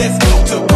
Let's go to